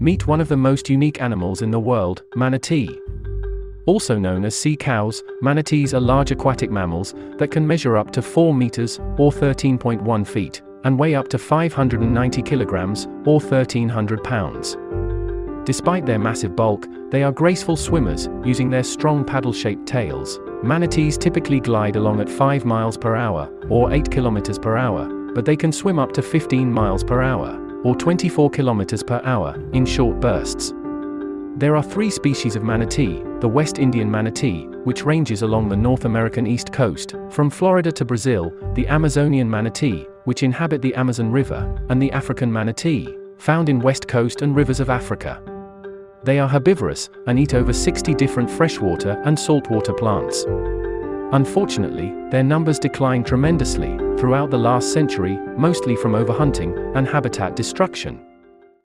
Meet one of the most unique animals in the world, manatee. Also known as sea cows, manatees are large aquatic mammals that can measure up to 4 meters, or 13.1 feet, and weigh up to 590 kilograms, or 1300 pounds. Despite their massive bulk, they are graceful swimmers, using their strong paddle-shaped tails. Manatees typically glide along at 5 miles per hour, or 8 kilometers per hour, but they can swim up to 15 miles per hour, or 24 kilometers per hour, in short bursts. There are three species of manatee, the West Indian manatee, which ranges along the North American east coast, from Florida to Brazil, the Amazonian manatee, which inhabit the Amazon River, and the African manatee, found in west coast and rivers of Africa. They are herbivorous, and eat over 60 different freshwater and saltwater plants. Unfortunately, their numbers declined tremendously throughout the last century, mostly from overhunting and habitat destruction.